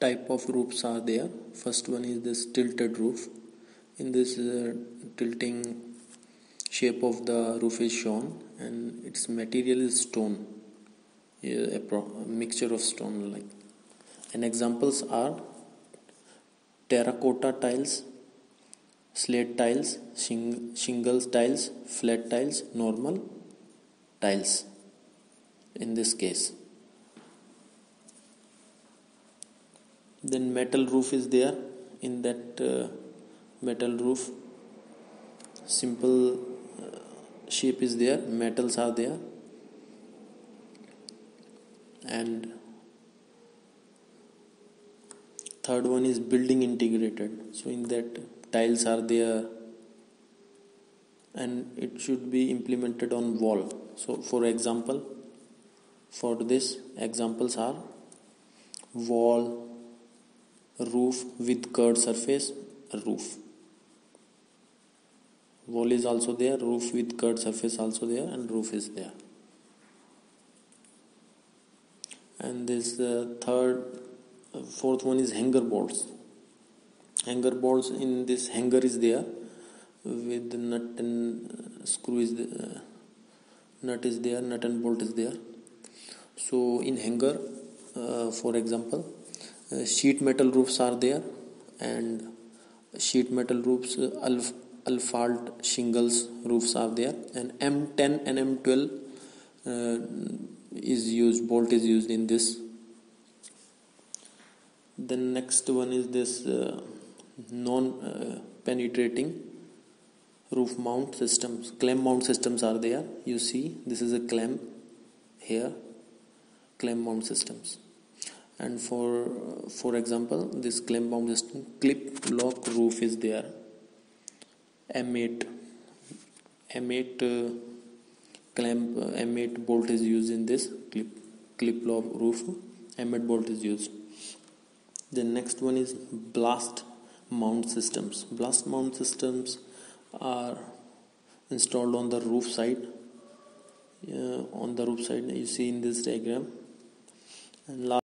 type of roofs are there. First one is this tilted roof. In this uh, tilting shape of the roof is shown and its material is stone. A, a mixture of stone like and examples are terracotta tiles slate tiles shing- shingles tiles flat tiles normal tiles in this case then metal roof is there. In that uh, metal roof simple uh, shape is there. Metals are there. And third one is building integrated. So in that tiles are there. And it should be implemented on wall. So for example for this examples are wall roof with curved surface roof. Wall is also there roof with curved surface also there and roof is there. And this uh, third uh, fourth one is hanger bolts. Hanger bolts in this hanger is there with the nut and screw is the uh, nut is there nut and bolt is there. So in hanger uh, for example uh, sheet metal roofs are there and sheet metal roofs uh, alf alphalt shingles roofs are there. And m10 and m12 uh, is used bolt is used in this. The next one is this uh, non uh, penetrating roof mount systems. Clamp mount systems are there. You see this is a clamp here. Clamp mount systems and for for example this clamp mount system clip lock roof is there. M8 m8 uh, clamp uh, m8 bolt is used in this clip clip lock roof. M8 bolt is used. The next one is ballast mount systems. Ballast mount systems are installed on the roof side. Uh, on the roof side you see in this diagram. And last